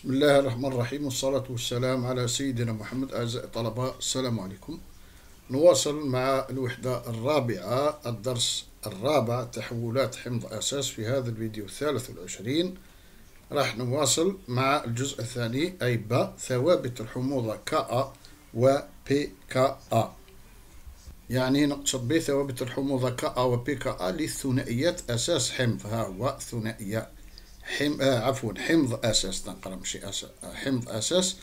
بسم الله الرحمن الرحيم والصلاة والسلام على سيدنا محمد أعزائي الطلبة السلام عليكم نواصل مع الوحدة الرابعة الدرس الرابع تحولات حمض أساس في هذا الفيديو الثالث والعشرين راح نواصل مع الجزء الثاني أي ب ثوابت الحموضة كأ و بي كأ يعني نقصد به ثوابت الحموضة كأ و بي كأ للثنائيات أساس حمض ها هو ثنائية حم... آه عفوا حمض أساس نقرأ ماشي أساس حمض أساس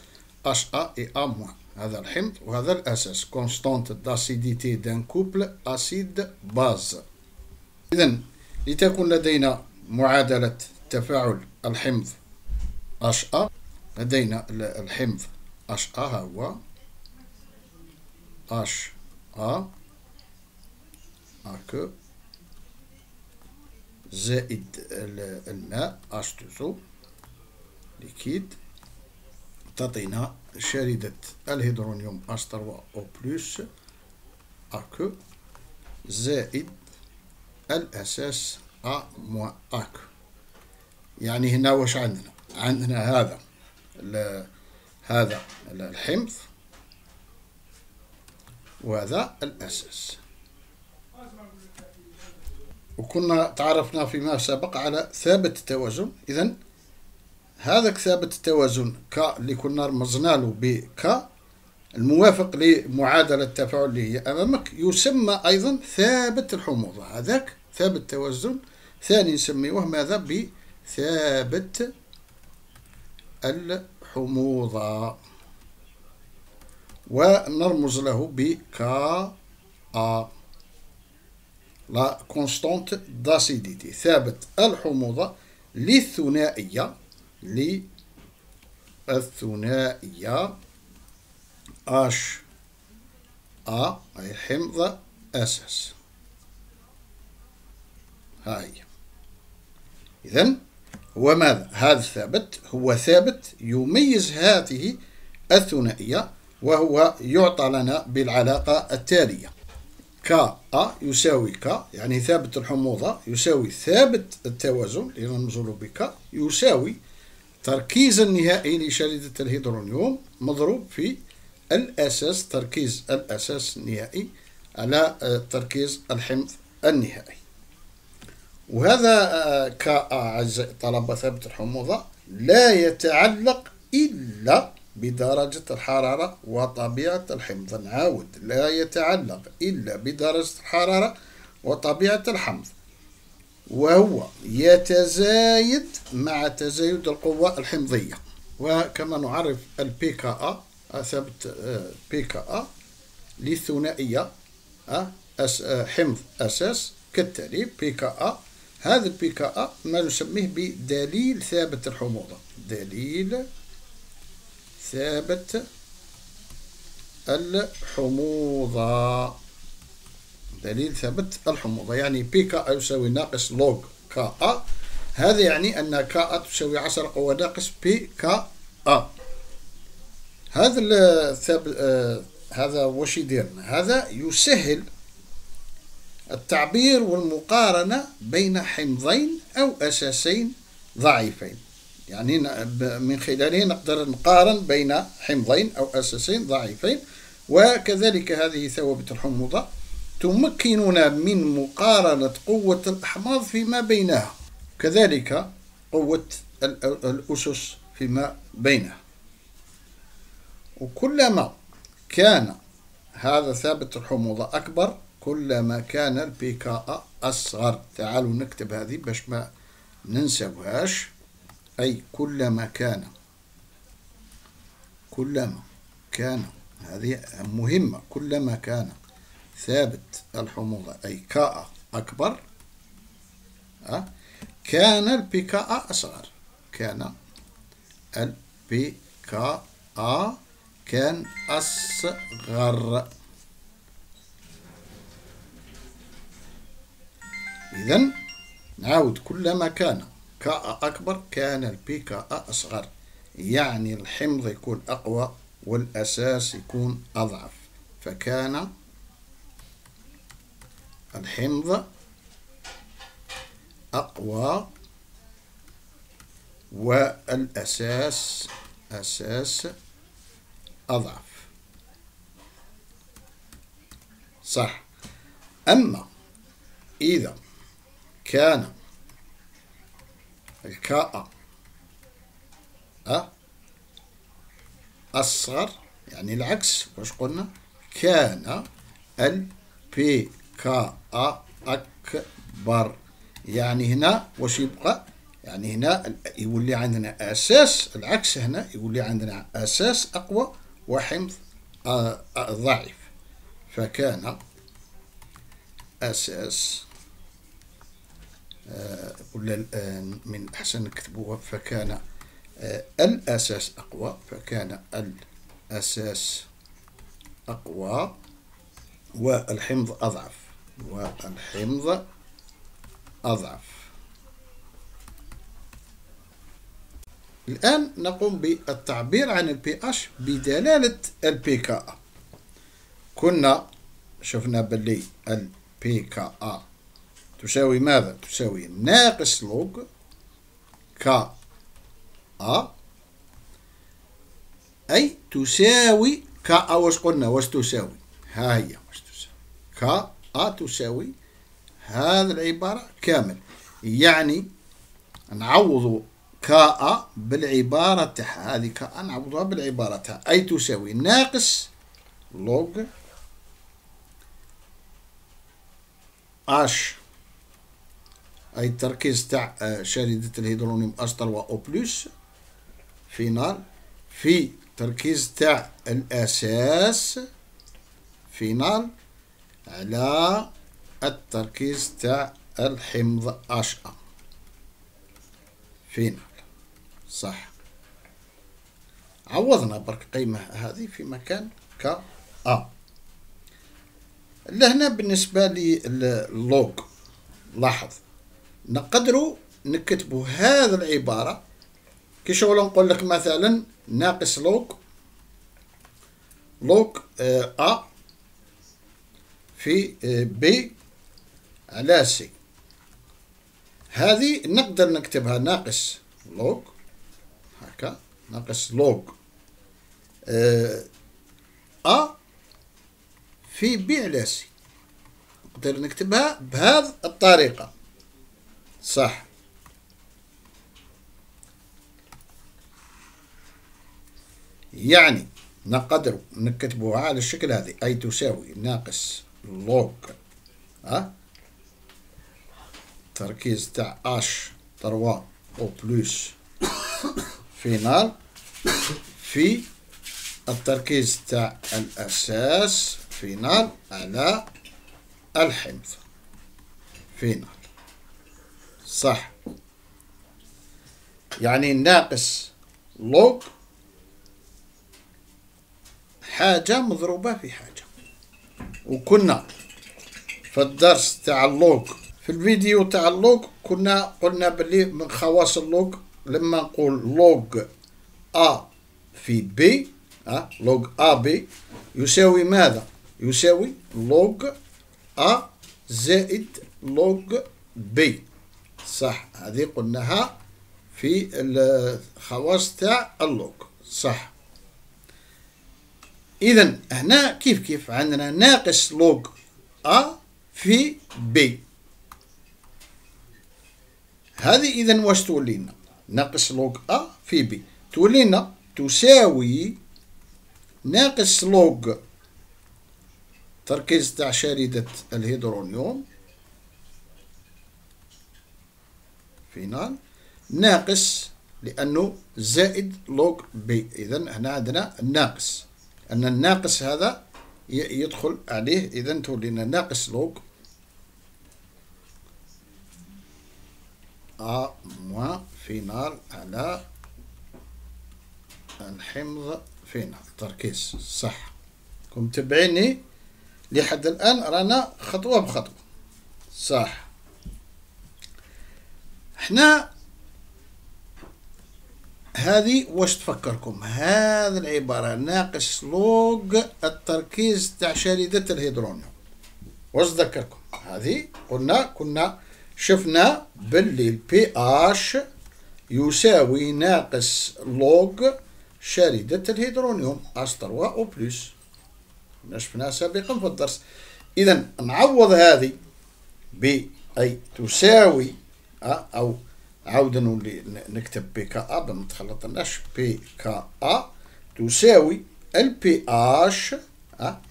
H A et A moins. هذا الحمض وهذا الأساس. Constante d'acidité d'un couple acide base. إذا لتكون لدينا معادلة تفاعل الحمض HA لدينا الحمض HA هو. HA aq زائد الماء H2O liquide. تعطينا شاردة الهيدرونيوم H3 O plus aq زائد الأساس A moins aq يعني هنا واش عندنا؟ عندنا هذا هذا الحمض وهذا الأساس. وكنا تعرفنا فيما سبق على ثابت التوازن. إذا هذاك ثابت التوازن ك اللي كنا رمزنا له بك الموافق لمعادلة التفاعل اللي هي أمامك يسمى أيضا ثابت الحموضة. هذاك ثابت التوازن ثاني نسميوه ماذا؟ بثابت الحموضة. ونرمز له ب Ka. la constante d'acidité ثابت الحموضة للثنائية للثنائية HA أي حمض أساس ها هي إذن هو ماذا؟ هذا الثابت هو ثابت يميز هذه الثنائية وهو يعطى لنا بالعلاقة التالية. ك أ يساوي ك يعني ثابت الحموضة يساوي ثابت التوازن اللي نرمزوا بك يساوي تركيز النهائي لشريدة الهيدرونيوم مضروب في الأساس تركيز الأساس النهائي على تركيز الحمض النهائي. وهذا ك أعزائي طلبة ثابت الحموضة لا يتعلق إلا بدرجة الحرارة وطبيعة الحمض. نعاود. لا يتعلق إلا بدرجة الحرارة وطبيعة الحمض. وهو يتزايد مع تزايد القوة الحمضية. وكما نعرف ال pKa ثابت pKa للثنائية حمض أساس. كالتالي pKa هذا ال pKa ما نسميه بدليل ثابت الحموضة. دليل ثابت الحموضة. دليل ثابت الحموضة يعني pKa يساوي ناقص log Ka هذا يعني أن Ka تساوي عشرة قوة ناقص pKa هذا الثابت آه هذا واش يديرنا هذا يسهل التعبير والمقارنة بين حمضين أو أساسين ضعيفين. يعني من خلاله نقدر نقارن بين حمضين أو أساسين ضعيفين وكذلك هذه ثوابت الحموضة تمكننا من مقارنة قوة الأحماض فيما بينها. كذلك قوة الأسس فيما بينها. وكلما كان هذا ثابت الحموضة أكبر كلما كان البيكاء أصغر. تعالوا نكتب هذه باش ما ننسوهاش أي كلما كان كلما كان هذه مهمة كلما كان ثابت الحموضة أي كاء أكبر كان البكاء أصغر. كان البكاء كان أصغر. إذن نعود كلما كان. كاء أكبر كان البي كاء أصغر يعني الحمض يكون أقوى والأساس يكون أضعف. فكان الحمض أقوى والأساس أساس أضعف. صح. أما إذا كان الكاء. أه أصغر يعني العكس. واش قلنا؟ كان البي كا أكبر. يعني هنا واش يبقى؟ يعني هنا يولي عندنا أساس العكس هنا يولي عندنا أساس أقوى وحمض ضعيف. فكان أساس ولا من الأحسن نكتبوها فكان الأساس أقوى فكان الأساس أقوى والحمض أضعف والحمض أضعف. الآن نقوم بالتعبير عن ال pH بدلالة ال pKa كنا شفنا باللي ال pKa تساوي ماذا؟ تساوي ناقص log كا أ أي تساوي كا واش قلنا؟ واش تساوي؟ ها هي واش تساوي؟ كا أ تساوي هذه العبارة كامل. يعني نعوض كاء بالعبارة تاعها. هذه كاء نعوضها بالعبارة تاعها. أي تساوي ناقص لوج H أي التركيز تاع آه، شريدة الهيدرونيوم H trois O plus final. في تركيز تاع الأساس. final. على التركيز تاع الحمض HA. final. صح. عوضنا برك قيمة هذه في مكان Ka. لهنا بالنسبة للوج لاحظ. نقدروا نكتبوا هذه العبارة. كي شغل نقول لك مثلا ناقص log log آه، A في آه، B على C هذه نقدر نكتبها ناقص log هكا ناقص log آه، A في B على C نقدر نكتبها بهذه الطريقة. صح. يعني نقدر نكتبوها على الشكل هذا أي تساوي ناقص log أه تركيز تاع H trois O plus final في التركيز تاع الأساس final على الحمض final صح. يعني ناقص log حاجة مضروبة في حاجة. وكنا في الدرس تاع ال log في الفيديو تاع ال log كنا قلنا باللي من خواص ال log لما نقول log A في B ها log A B يساوي ماذا؟ يساوي log A زائد log B صح. هذه قلناها في الخواص تاع ال log صح. إذا هنا كيف كيف؟ عندنا ناقص log A في B هذه إذا واش تولي لنا؟ ناقص log A في B تولي لنا تساوي ناقص log تركيز تاع شريدة الهيدرونيوم final ناقص لأنه زائد log B إذا هنا عندنا الناقص أن الناقص هذا يدخل عليه. إذا تولي لنا ناقص log A moins final على الحمض final تركيز. صح. كم متبعيني لحد الآن رانا خطوة بخطوة. صح. إحنا هذه واش تفكركم؟ هذه العبارة ناقص log التركيز تاع شريدة الهيدرونيوم. واش ذكركم هذه قلنا كنا شفنا باللي ال pH يساوي ناقص log شاردة الهيدرونيوم H 3 O plus شفناها سابقا في الدرس. إذا نعوض هذه ب أي تساوي أو عودا نكتب pKa ما تخلطناش pKa تساوي ال pH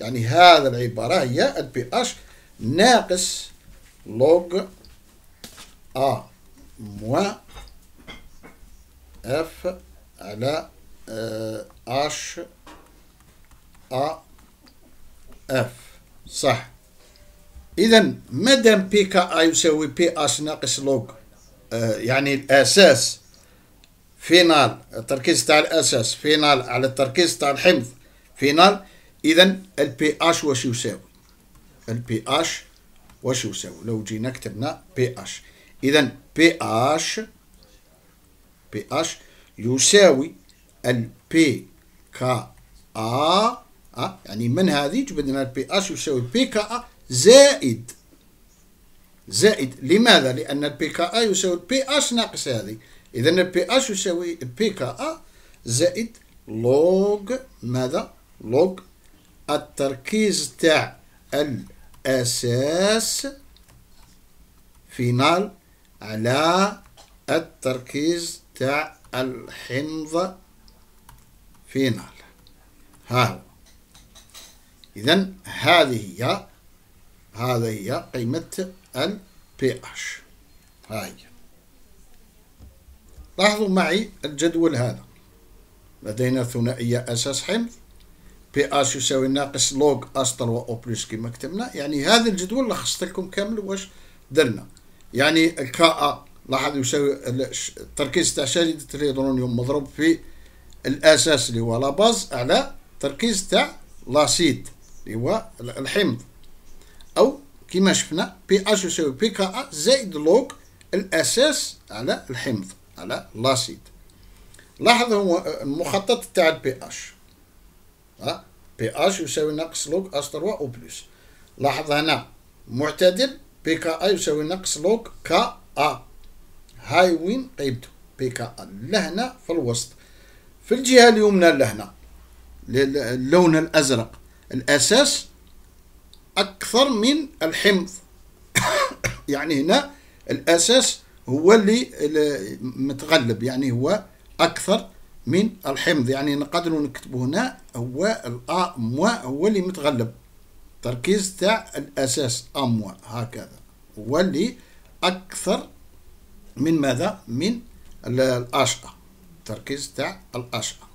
يعني هذا العبارة هي ال pH ناقص log A moins f على HA f صح. اذا مادام pKa يساوي pH ناقص آه، يعني الأساس final التركيز تاع الأساس final على التركيز تاع الحمض final اذا ال pH واش يساوي؟ ال pH واش يساوي؟ لو جينا كتبنا pH اذا بي اش بي اش يساوي البي كا ا يعني من هذه جبدنا ال pH يساوي pKa زائد. زائد لماذا؟ لأن ال pK يساوي pH ناقص هذه إذا ال pH يساوي pK زائد log ماذا؟ log التركيز تاع الأساس final على التركيز تاع الحمض final ها هو إذا هذه هي هذه هي قيمة ال pH هاي. لاحظوا معي الجدول هذا. لدينا ثنائية أساس حمض. pH يساوي ناقص log H trois O plus كما كتبنا يعني هذا الجدول لخصت لكم كامل واش درنا. يعني ال K لاحظ يساوي التركيز تاع شاردة الهيدرونيوم مضروب في الأساس اللي هو la base على تركيز تاع l'acide اللي هو الحمض. أو كما شفنا pH يساوي pK زائد log الاساس على الحمض على l'acide لاحظ هو المخطط تاع ال pH ها؟ pH يساوي ناقص log H 3 O plus لاحظ هنا معتدل pK يساوي ناقص log Ka هاي وين قيمته؟ pK لهنا في الوسط. في الجهة اليمنى لهنا اللون الأزرق. الأساس أكثر من الحمض. يعني هنا الأساس هو اللي متغلب يعني هو أكثر من الحمض. يعني نقدر نكتبه هنا هو الأ موا هو اللي متغلب. تركيز تاع الأساس أموا هكذا. هو اللي أكثر من ماذا؟ من الأشقة. تركيز تاع الأشقة.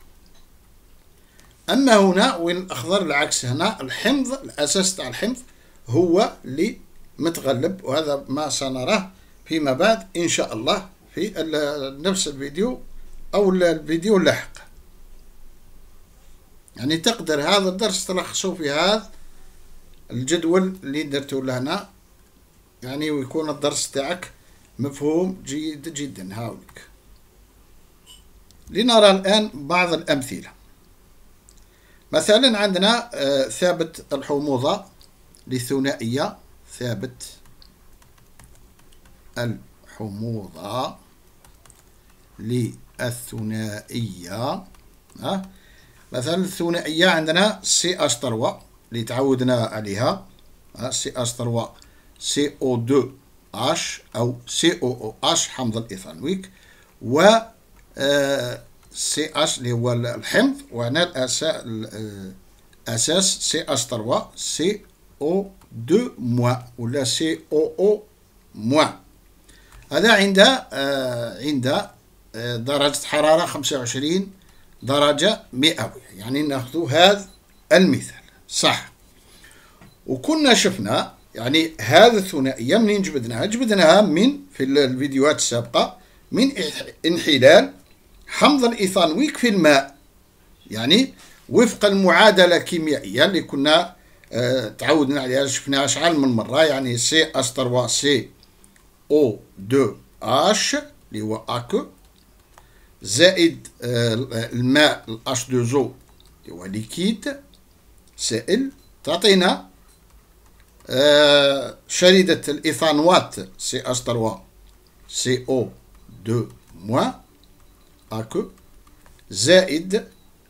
أما هنا وين الأخضر العكس هنا. الحمض الأساس تاع الحمض هو اللي متغلب وهذا ما سنراه فيما بعد إن شاء الله في نفس الفيديو أو الفيديو اللاحق. يعني تقدر هذا الدرس تلخصه في هذا الجدول اللي درته لهنا يعني ويكون الدرس تاعك مفهوم جيد جدا هاولك. لنرى الآن بعض الأمثلة. مثلا عندنا آه، ثابت الحموضة للثنائية ثابت الحموضة للثنائية. مثلا الثنائية عندنا CH trois اللي تعودنا عليها. CH trois CO deux H أو COOH حمض الإيثانويك. و آه CH اللي هو الحمض وهنا الأساس CH 3 CO 2 moins ولا COO moins هذا عند آه عند آه درجة حرارة 25 درجة مئوية يعني نأخذ هذا المثال. صح. وكنا شفنا يعني هذا الثنائية منين جبدناها؟ جبدناها من في الفيديوهات السابقة من انحلال حمض الإيثانويك في الماء. يعني وفق المعادلة الكيميائية اللي كنا آه تعودنا عليها شفناها شحال من مرة يعني CH 3 CO 2 H اللي هو aq زائد آه الماء ال H 2 O اللي هو liquide. سائل تعطينا آه شاردة الإيثانوات CH 3 CO 2 moins aqueux زائد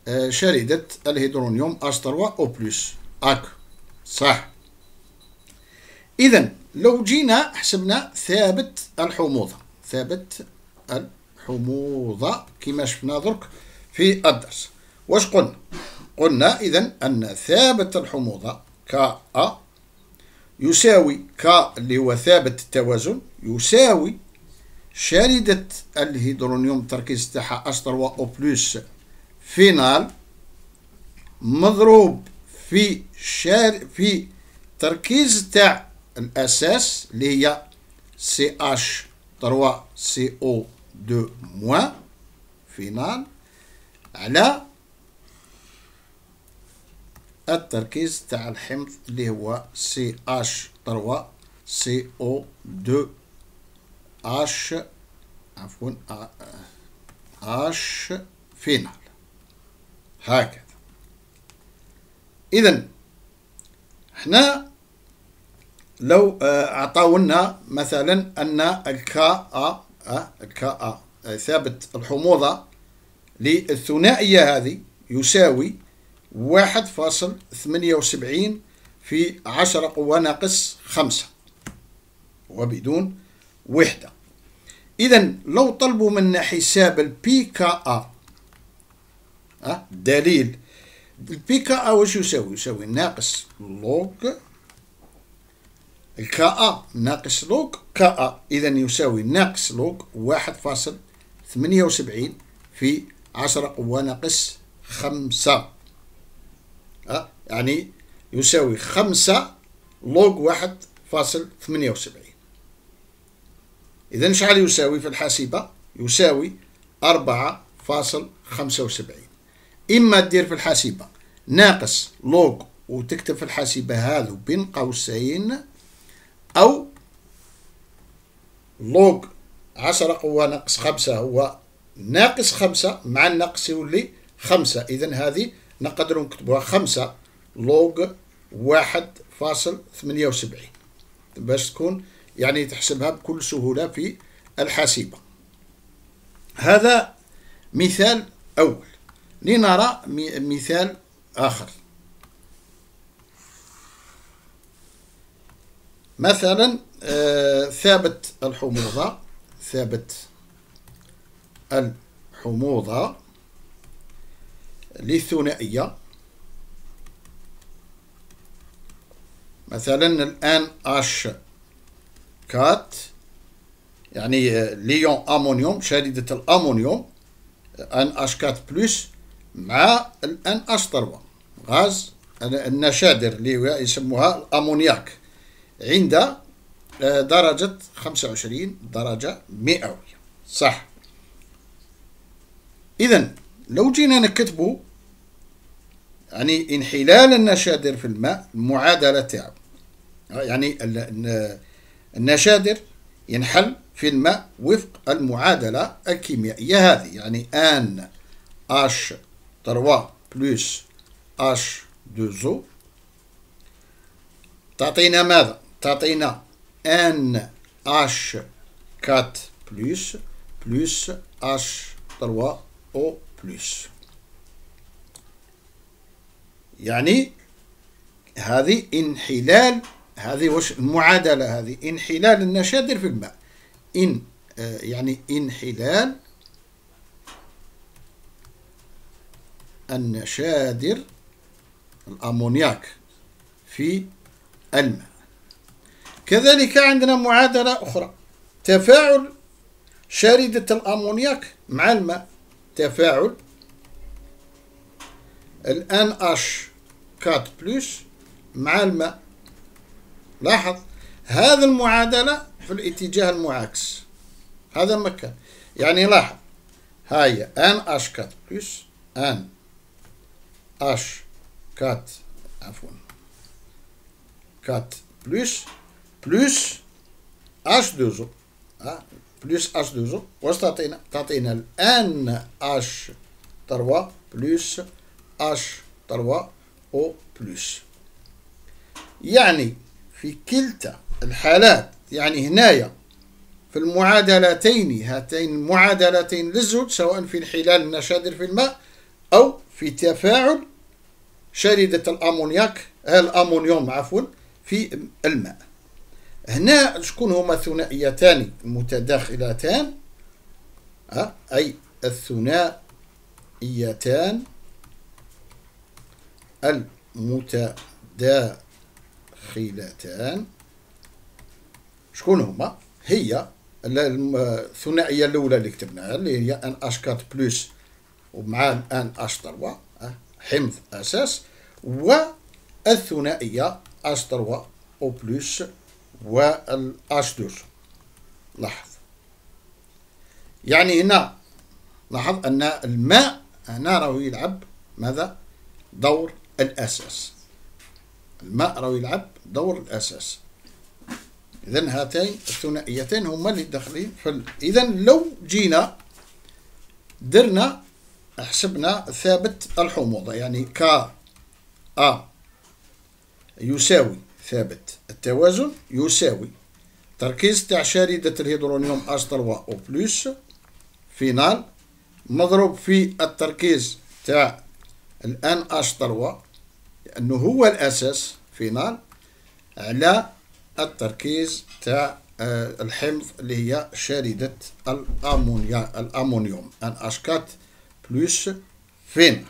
آه، شاردة الهيدرونيوم H 3 O plus aqueux. صح. إذا لو جينا حسبنا ثابت الحموضة. ثابت الحموضة كما شفنا درك في الدرس. واش قلنا؟ قلنا إذا أن ثابت الحموضة K يساوي K اللي هو ثابت التوازن يساوي شاردة الهيدرونيوم تركيز تاعها H 3 O plus final مضروب في شار في تركيز تاع الأساس اللي هي CH 3 CO 2 moins. final على التركيز تاع الحمض اللي هو CH 3 CO 2 H عفوا H final هكذا. اذا إحنا لو أعطاونا مثلا أن ال K ال K ثابت الحموضة للثنائية هذه يساوي واحد فاصل ثمانية وسبعين في عشرة قوة ناقص خمسة. وبدون وحدة إذا لو طلبوا منا حساب ال pKa دليل ال pKa وش يساوي؟ يساوي ناقص log ال K ناقص log K إذا يساوي ناقص log واحد فاصل ثمانية وسبعين في عشرة قوة ناقص خمسة أه؟ يعني يساوي خمسة لوج واحد فاصل ثمانية وسبعين إذا شحال يساوي في الحاسبة؟ يساوي أربعة فاصل خمسة وسبعين. إما تدير في الحاسبة ناقص لوج وتكتب في الحاسبة هذا بين قوسين أو لوج عشرة قوة ناقص خمسة هو ناقص خمسة مع النقص يولي خمسة. إذا هذه نقدر نكتبوها خمسة لوغ واحد فاصل ثمانية وسبعين. باش تكون يعني تحسبها بكل سهولة في الحاسبة. هذا مثال أول. لنرى مثال آخر. مثلا آه، ثابت الحموضة ثابت الحموضة للثنائية. مثلا ال NH quatre يعني l'ion ammonium شاردة الأمونيوم NH quatre plus مع ال NH 3 غاز النشادر اللي يسموها الأمونياك. عند آه، درجة 25 درجة مئوية. صح. إذا لو جينا نكتبوا يعني إنحلال النشادر في الماء المعادلة تاعو. يعني النشادر ينحل في الماء وفق المعادلة الكيميائية هذه يعني ان H 3 plus H 2 تعطينا ماذا؟ تعطينا NH 4 plus plus H 3 O plus يعني هذه انحلال هذه وش المعادلة هذه؟ انحلال النشادر في الماء. إن آه، يعني انحلال النشادر الأمونياك في الماء. كذلك عندنا معادلة أخرى. تفاعل شاردة الأمونياك مع الماء. تفاعل الان اش 4 بلس مع الماء. لاحظ هذه المعادلة في الاتجاه المعاكس. هذا المكان. يعني لاحظ. هاي NH 4 plus NH 4 عفوا 4 plus plus H 2 plus H 2 واش تعطينا؟ تعطينا ال NH 3 plus H3O يعني في كلتا الحالات يعني هنايا في المعادلتين هاتين المعادلتين للزوج سواء في انحلال النشادر في الماء أو في تفاعل شاردة الأمونياك الأمونيوم عفوا في الماء. هنا شكون هما ثنائيتان متداخلتان أي الثنائيتان المتداخلتان. شكون هما؟ هي الثنائية الأولى اللي كتبناها اللي هي NH 4 plus ومع NH 3 حمض أساس والثنائية H 3 O plus وال H 2 لاحظ. يعني هنا لاحظ أن الماء هنا راهو يلعب ماذا؟ دور الأساس. الماء راهو يلعب دور الأساس. إذا هاتين الثنائيتين هما اللي داخلين في إذا لو جينا درنا حسبنا ثابت الحموضة يعني ك أ يساوي ثابت التوازن يساوي تركيز تاع شاردة الهيدرونيوم H 3 O plus final مضروب في التركيز تاع ال N H 3 لأنه هو الأساس final على التركيز تاع آه، الحمض اللي هي شاردة الأمونيا الأمونيوم N H quatre plus final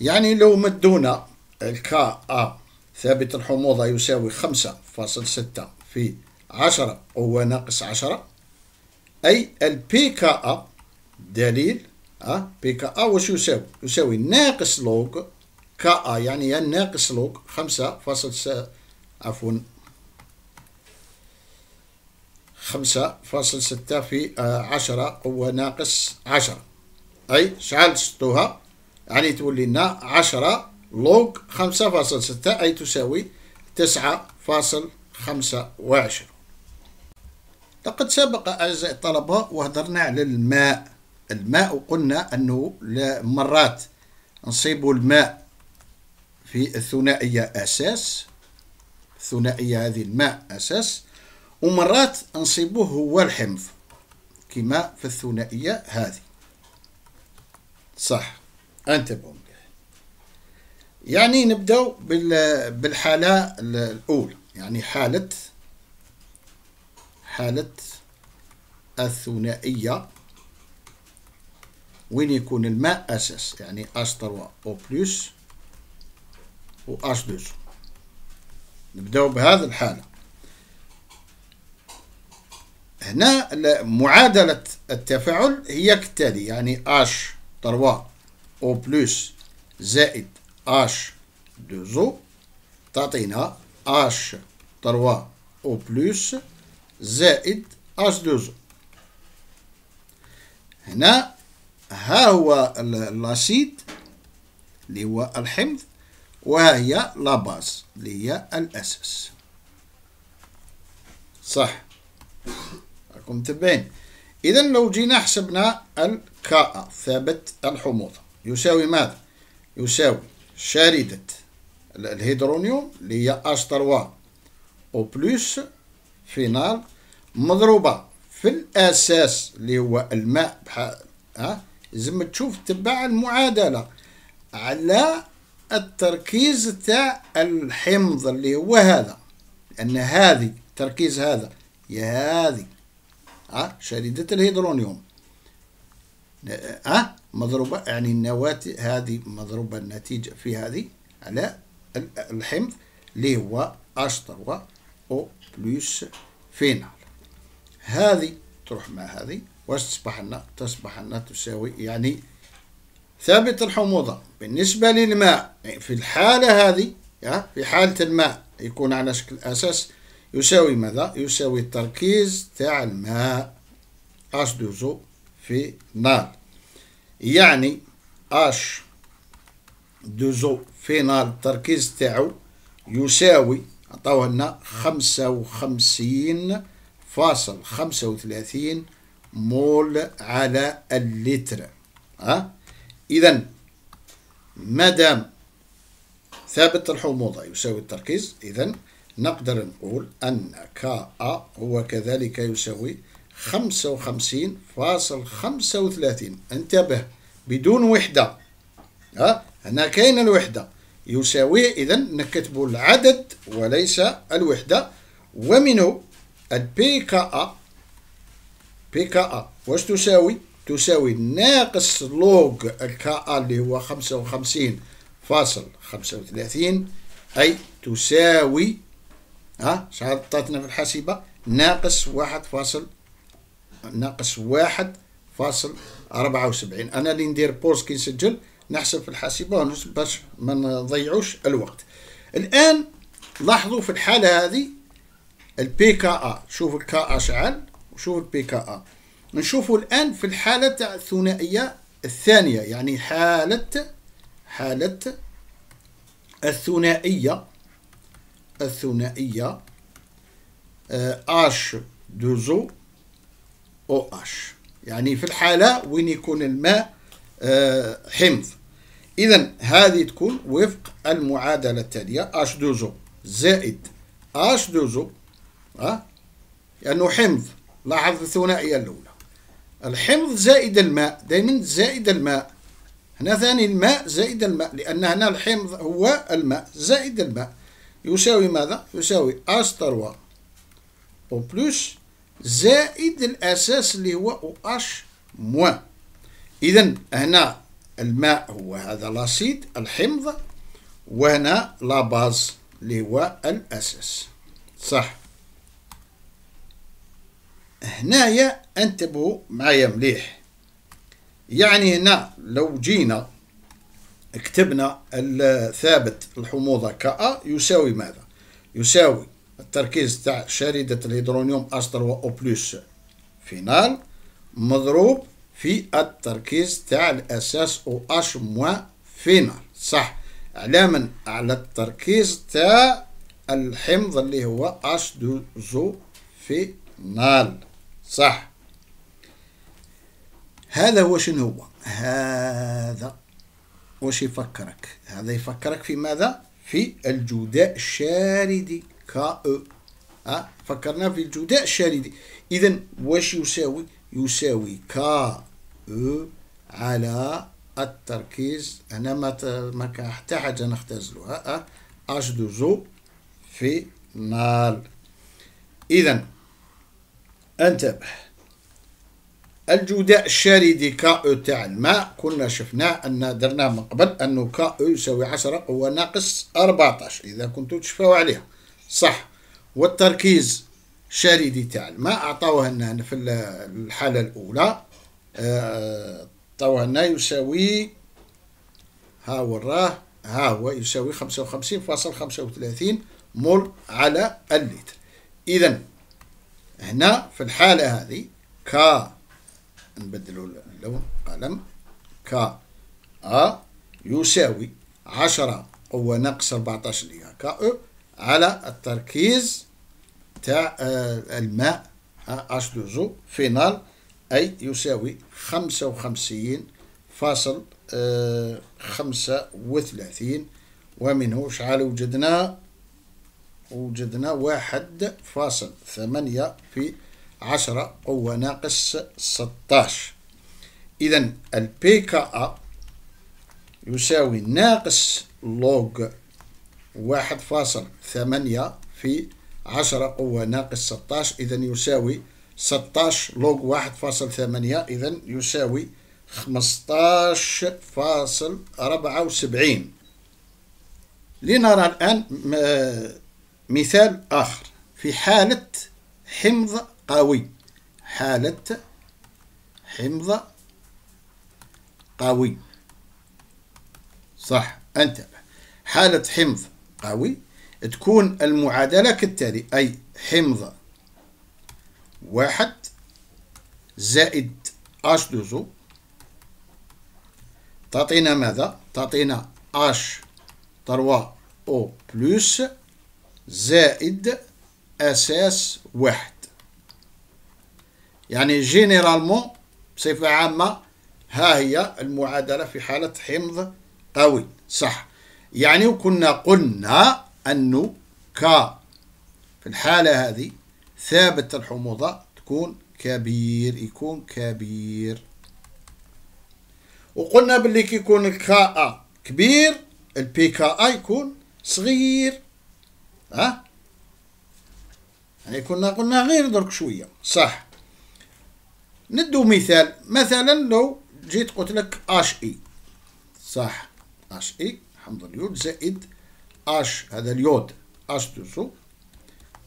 يعني لو مدونا ال Ka ثابت الحموضة يساوي خمسة فاصل ستة في عشرة وهو ناقص عشرة أي ال pKa دليل أه pKa واش يساوي؟ يساوي ناقص log Ka يعني ناقص log خمسة فاصل عفوا. خمسة فاصل ستة في آه، عشرة قوة ناقص عشرة. أي شحال شطوها يعني تولي لنا عشرة لوغ خمسة فاصل ستة أي تساوي تسعة فاصل خمسة وعشرون لقد سبق أعزائي الطلبة وهدرنا على الماء. الماء وقلنا أنه مرات نصيب الماء. في الثنائية أساس الثنائية هذه الماء أساس ومرات نصيبوه هو الحمض كما في الثنائية هذه. صح انتبهوا يعني نبدأ بالحالة الأولى يعني حالة حالة الثنائية. وين يكون الماء أساس؟ يعني H3 O بلس و H2 نبدأ بهذه الحالة. هنا معادلة التفاعل هي كالتالي يعني H 3 O plus زائد H 2 O تعطينا H 3 O plus زائد H 2 O هنا ها هو ال acide اللي هو الحمض وهي la base اللي هي الأساس. صح. راكم متبعين. إذا لو جينا حسبنا ال Ka ثابت الحموضة يساوي ماذا؟ يساوي شاردة الهيدرونيوم اللي هي H 3 O plus final مضروبة في الأساس اللي هو الماء بحال ها؟ لازم تشوف تبع المعادلة على التركيز تاع الحمض اللي هو هذا. لأن هذه تركيز هذا. هي هذه. أه شاردة الهيدرونيوم. أه مضروبة يعني النواة هذه مضروبة النتيجة في هذه على الحمض اللي هو H trois O plus final. هذه تروح مع هذه واش تصبح لنا تصبح لنا تساوي يعني ثابت الحموضة بالنسبة للماء في الحالة هذه في حالة الماء يكون على شكل أساس يساوي ماذا؟ يساوي التركيز تاع الماء اش دوزو في نار. يعني اش دوزو في نار التركيز تاعو يساوي عطاوه لنا خمسة وخمسين فاصل خمسة وثلاثين مول على اللتر ها؟ إذا ما دام ثابت الحموضة يساوي التركيز إذا نقدر نقول أن كا هو كذلك يساوي خمسة وخمسين فاصل خمسة وثلاثين. انتبه بدون وحدة ها؟ هنا كاين الوحدة. يساوي إذا نكتب العدد وليس الوحدة. ومنه البي كا pKa واش تساوي؟ تساوي ناقص log ال Ka اللي هو خمسة وخمسين فاصل خمسة وثلاثين أي تساوي ها شحال عطاتنا في الحاسبة ناقص واحد فاصل ناقص واحد فاصل أربعة وسبعين. أنا اللي ندير pause كي نسجل نحسب في الحاسبة باش ما نضيعوش الوقت. الآن لاحظوا في الحالة هذه ال pKa شوفوا ال Ka شحال وشوفوا ال pKa نشوفوا الآن في الحالة تاع الثنائية الثانية يعني حالة حالة الثنائية الثنائية H deux O O H. يعني في الحالة وين يكون الماء آه، حمض. إذا هذه تكون وفق المعادلة التالية H deux O زائد H deux O ها لأنه حمض. لاحظ الثنائية الأولى. الحمض زائد الماء دائما زائد الماء. هنا ثاني الماء زائد الماء لأن هنا الحمض هو الماء زائد الماء. يساوي ماذا؟ يساوي H 3 O plus زائد الأساس اللي هو أو اش موان إذا هنا الماء هو هذا l'acide الحمض وهنا la base اللي هو الأساس. صح. هنايا أنتبهوا معايا مليح. يعني هنا لو جينا كتبنا الثابت الحموضة Ka يساوي ماذا؟ يساوي التركيز تاع شاردة الهيدرونيوم H trois O plus final مضروب في التركيز تاع الأساس أو أش موان final. صح. على على التركيز تاع الحمض اللي هو H deux O final. صح. هذا هو شنو هو؟ هذا. واش يفكرك؟ هذا يفكرك في ماذا؟ في الجداء الشاردي. K e أه؟ فكرنا في الجداء الشاردي. اذا واش يساوي؟ يساوي K أو على التركيز. أنا ما ما حتى حاجة نختزلوها أه؟ أش دو زو في نال. اذا انتبه. الجداء الشاردي كا أو تاع الماء كنا شفناه أن درناه من قبل انه كا أو يساوي 10 هو ناقص 14 إذا كنتو تشفاو عليها. صح. والتركيز الشاردي تاع الماء اعطاوه لنا في الحالة الأولى. آه، عطاوه لنا يساوي ها وراه ها هو يساوي 55.35 مول على اللتر. اذا هنا في الحالة هذه كا نبدلوا اللون. قلم. ك. أ. يساوي عشرة قوة ناقص 14 اللي هي ك. أو على التركيز تاع آه، الماء. H deux O final. أي يساوي خمسة وخمسين فاصل آه، خمسة وثلاثين. ومنه شحال وجدنا وجدنا واحد فاصل ثمانية في عشرة قوة ناقص ستاش. إذا ال pK يساوي ناقص log واحد فاصل ثمانية في عشرة قوة ناقص ستاش. إذا يساوي ستاش log واحد فاصل ثمانية. إذا يساوي خمستاش فاصل أربعة وسبعين. لنرى الآن مثال آخر. في حالة حمض قوي حالة حمض قوي صح انتبه حالة حمض قوي تكون المعادلة كالتالي أي حمض واحد زائد H deux O. تعطينا ماذا؟ تعطينا H trois O plus زائد أساس واحد. يعني جينيرالمون بصفة عامة. ها هي المعادلة في حالة حمض قوي. صح. يعني كنا قلنا أنه ك في الحالة هذه ثابت الحموضة تكون كبير يكون كبير. وقلنا باللي كي يكون الكا كبير ال pK يكون صغير. ها؟ يعني كنا قلنا غير درك شوية. صح. ندو مثال. مثلا لو جيت قلت لك اش اي صح. اش اي حمض اليود زائد H هذا اليود. H deux O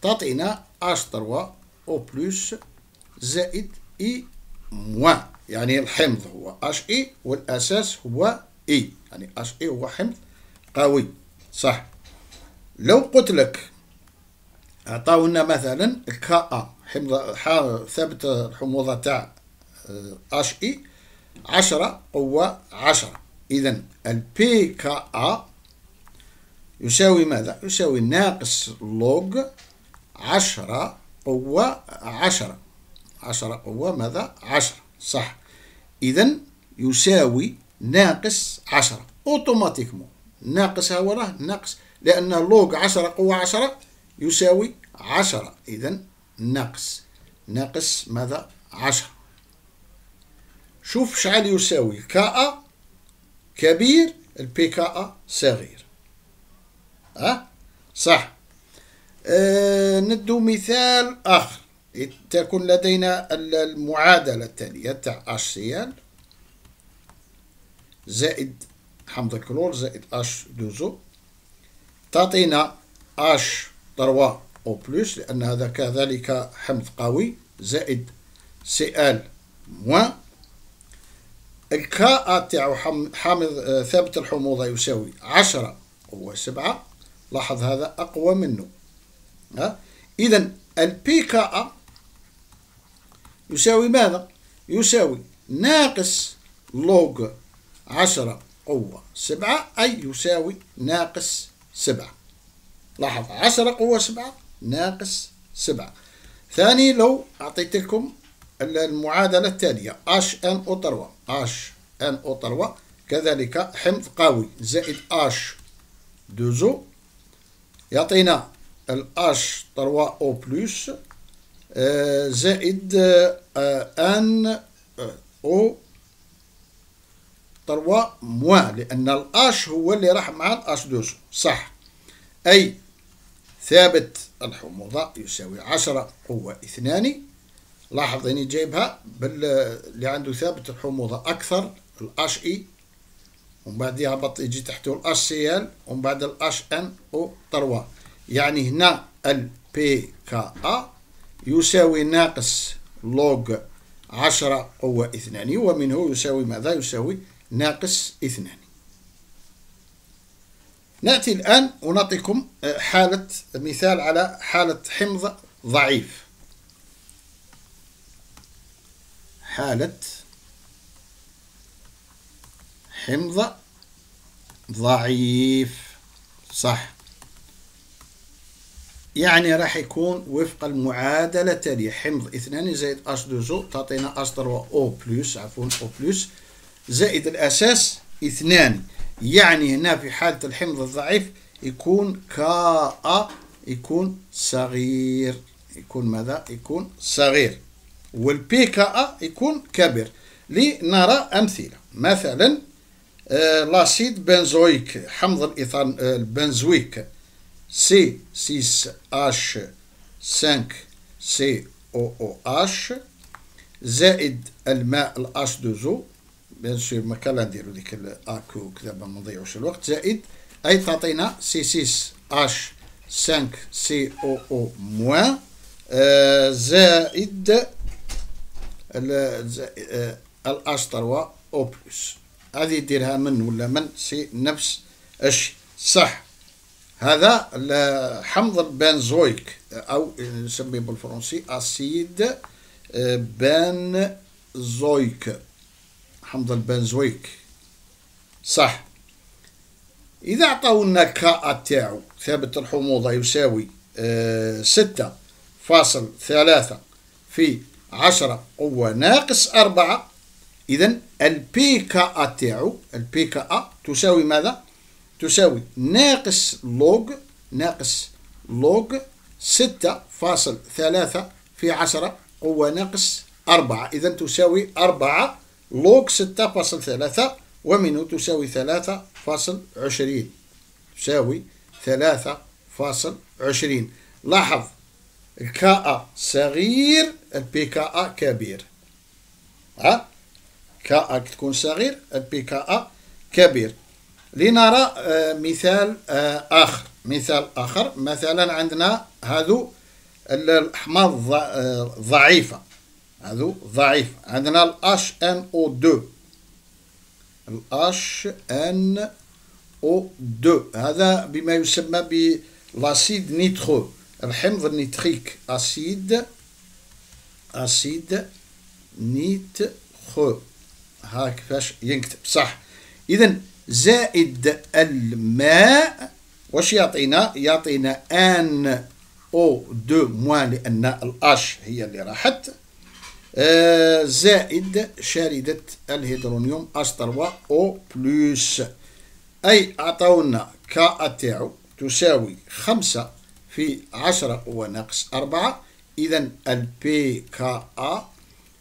تعطينا H trois O plus زائد I moins يعني الحمض هو H I والأساس هو اي يعني اش اي هو حمض قوي. صح. لو قلت لك عطاونا مثلا K حمض ثابت الحموضة تاع H I عشرة قوة عشرة. إذا ال pK يساوي ماذا؟ يساوي ناقص log عشرة قوة عشرة. عشرة قوة ماذا؟ عشرة. صح. إذا يساوي ناقص عشرة. أوتوماتيكمون. ناقص هو راه ناقص. لأن لوج عشرة قوة عشرة يساوي عشرة. إذا ناقص. ناقص ماذا؟ عشرة. شوف شحال يساوي. كا كبير البي كا صغير. أه؟ صح. أه ندو مثال آخر. تكون لدينا المعادلة التالية تاع H Cl زائد حمض الكلور زائد H deux O. تعطينا H 3 O plus لأن هذا كذلك حمض قوي زائد Cl moins ال K تاعو حامض آه، ثابت الحموضة يساوي عشرة قوة سبعة. لاحظ هذا أقوى منه. ها؟ إذا ال pK يساوي ماذا؟ يساوي ناقص log عشرة قوة سبعة أي يساوي ناقص سبعة. لاحظ عشرة قوة سبعة ناقص سبعة. ثاني لو أعطيت لكم المعادلة التالية H N O trois H N O trois كذلك حمض قوي زائد H deux O. يعطينا ال H trois O plus زائد N O trois moins لأن ال H هو اللي راح مع ال H deux O. صح. أي ثابت الحموضة يساوي عشرة قوة اثنان. لاحظ اني جايبها بال اللي عنده ثابت الحموضة أكثر ال H I. ومن بعد يهبط يجي تحته ال H Cl ومن بعد ال H N O trois يعني هنا ال pKa يساوي ناقص log عشرة قوة اثنان. ومنه يساوي ماذا؟ يساوي ناقص اثنان. نأتي الآن ونعطيكم آه، حالة مثال على حالة حمض ضعيف. حالة حمض ضعيف صح. يعني راح يكون وفق المعادلة التالية حمض اثنان زائد H deux O تعطينا H trois O plus عفوا O plus زائد الأساس اثنان. يعني هنا في حالة الحمض الضعيف يكون Ka يكون صغير. يكون ماذا؟ يكون صغير. وال pKa يكون كبير. لنرى أمثلة. مثلا آه l'acide benzoïque حمض الإيثان آه البنزويك. سي 6 h 5 سي أو أو آش. زائد الماء ال H 2 O bien sûr ما كان نديرو ديك ال aqueux كذا ما نضيعوش الوقت؟ زائد أي تعطينا C 6 H 5 C O O moins زائد ال H 3 O plus هذه ديرها من ولا من؟ c'est نفس الشيء صح. هذا حمض البنزويك أو نسميه بالفرنسي acide benzoïque. حمض البنزويك. صح. إذا عطاونا Ka تاعو ثابت الحموضة يساوي آه، ستة فاصل ثلاثة في عشرة قوة ناقص أربعة. إذا ال pKa تاعو ال pKa تساوي ماذا؟ تساوي ناقص log ناقص log ستة فاصل ثلاثة في عشرة قوة ناقص أربعة. إذا تساوي أربعة log ستة فاصل ثلاثة ومنه تساوي ثلاثة فاصل عشرين. تساوي ثلاثة فاصل عشرين. لاحظ Ka صغير ال pKa كبير. ها؟ Ka تكون صغير ال pKa كبير. لنرى آه، مثال آه، آخر. مثال آخر مثلا عندنا هذو الأحماض آه، هذو ضعيف. عندنا ال HNO2 ال HNO2 هذا بما يسمى بال acide nitreux الحمض النيتريك. acide acide nitreux ها كيفاش ينكتب. صح. اذا زائد الماء واش يعطينا؟ يعطينا N O deux moins لأن ال H هي اللي راحت. آه، زائد شاردة الهيدرونيوم H 3 O plus. أي أعطونا Ka تاعو تساوي خمسة في عشرة وناقص أربعة. إذا ال pKa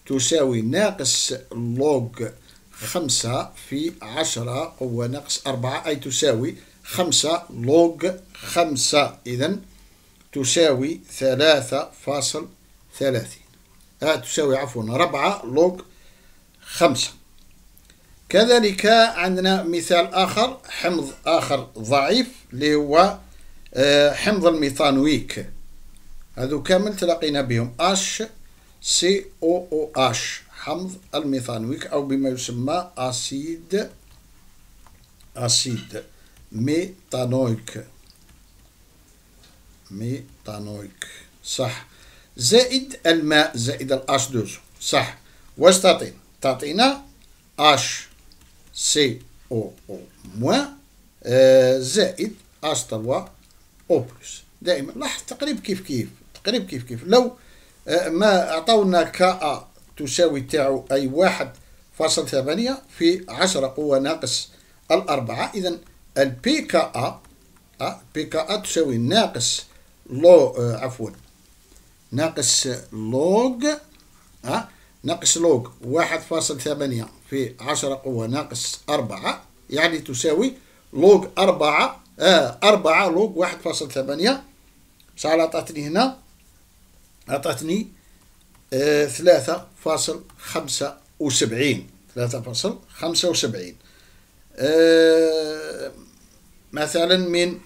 تساوي ناقص log خمسة في عشرة قوة ناقص أربعة أي تساوي خمسة log خمسة. إذا تساوي ثلاثة فاصل ثلاثين. آه تساوي عفوا ربعة log خمسة. كذلك عندنا مثال آخر حمض آخر ضعيف اللي هو آه، حمض الميثانويك هذو كامل تلاقينا بهم. آش سي أو أو آش. حمض الميثانويك أو بما يسمى acide acide. méthanoïque méthanoïque صح. زائد الماء زائد ال H deux O صح. واش تعطينا تعطينا O O moins زائد H 3 O plus دائما لاحظ تقريب كيف كيف تقريب كيف كيف. لو آه، ما أعطونا Ka تساوي تاعو أي واحد فاصل ثمانية في عشرة قوة ناقص الأربعة إذا ال pKa pKa تساوي ناقص لو آه، عفوا ناقص log ها؟ ناقص log واحد فاصل ثمانية في عشرة قوة ناقص أربعة يعني تساوي log أربعة آه أربعة log واحد فاصل ثمانية. شحال عطاتني هنا؟ عطاتني ثلاثة فاصل خمسة وسبعين. ثلاثة فاصل خمسة وسبعين. آه، مثلا من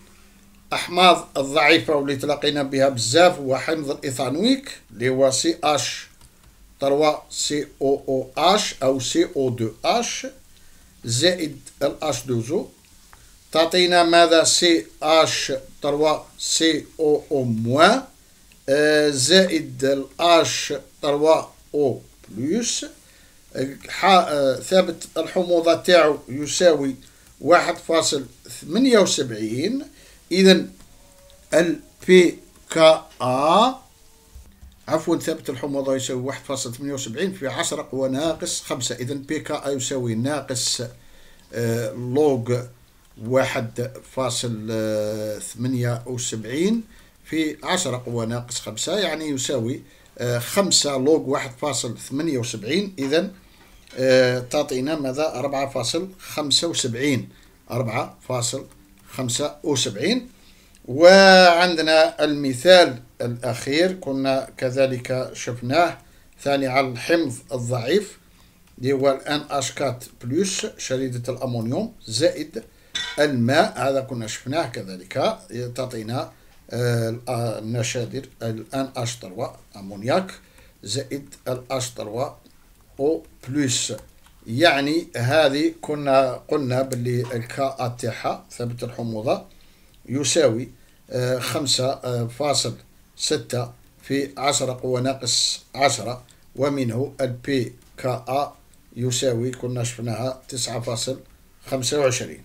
أحماض الضعيفة واللي تلاقينا بها بزاف هو حمض الإيثانويك اللي هو C H 3 C O O H أو C O deux H زائد ال H deux O تعطينا ماذا C H 3 C O O moins زائد ال H 3 O plus ثابت الحموضة تاعو يساوي واحد فاصل ثمانية وسبعين. إذا ال pKa عفوا ثابت الحموضة يساوي واحد فاصل ثمانية وسبعين في عشرة قوة ناقص خمسة إذا pKa يساوي ناقص آه، واحد فاصل آه، ثمانية وسبعين في عشرة قوة ناقص خمسة يعني يساوي آه، خمسة لوج واحد فاصل ثمانية وسبعين. إذا تعطينا ماذا؟ أربعة فاصل خمسة وسبعين. أربعة فاصل خمسة وسبعين وعندنا المثال الأخير كنا كذلك شفناه ثاني على الحمض الضعيف اللي هو ال N H quatre plus شاردة الأمونيوم زائد الماء هذا كنا شفناه كذلك تعطينا النشادر ال N H 3 ammoniac زائد ال H 3 O plus يعني هذه كنا قلنا باللي ال Ka تاعها ثابت الحموضة يساوي خمسة فاصل ستة في عشرة قوة ناقص عشرة ومنه البي كا يساوي كنا شفناها تسعة فاصل خمسة وعشرين.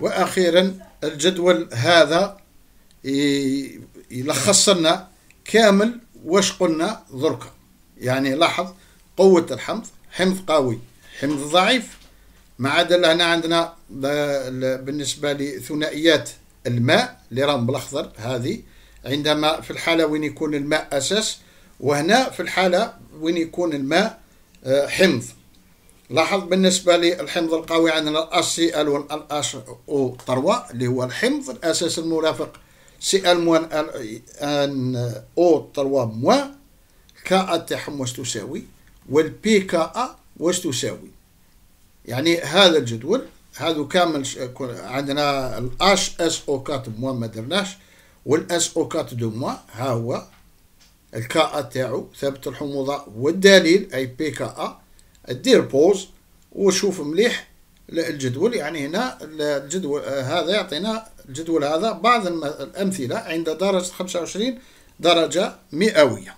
وأخيرا الجدول هذا يلخص لنا كامل واش قلنا دركا يعني لاحظ قوة الحمض حمض قوي حمض ضعيف. ما عدا هنا عندنا بالنسبة لثنائيات الماء اللي راهم بالأخضر هذه. عندما في الحالة وين يكون الماء أساس وهنا في الحالة وين يكون الماء آه، حمض. لاحظ بالنسبة للحمض القوي عندنا الأس سي ال والأش أو طروا اللي هو الحمض الأساس المرافق Cl moins NO trois moins Ka تاعهم واش تساوي. وال pKa واش تساوي؟ يعني هذا الجدول هذا كامل عندنا ال HSO quatre moins ما درناش وال SO quatre deux moins ها هو ال Ka تاعو ثابت الحموضة والدليل أي pKa دير pause وشوف مليح الجدول. يعني هنا الجدول هذا يعطينا الجدول هذا بعض الأمثلة عند درجة 25 درجة مئوية.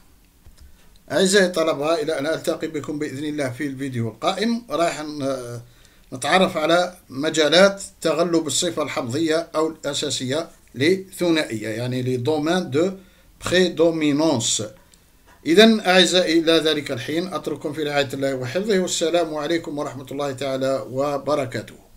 أعزائي الطلبة إلى أن ألتقي بكم بإذن الله في الفيديو القادم. راح نتعرف على مجالات تغلب الصفة الحمضية أو الأساسية لثنائية يعني les domaines de prédominance. إذا أعزائي إلى ذلك الحين أترككم في رعاية الله وحفظه والسلام عليكم ورحمة الله تعالى وبركاته.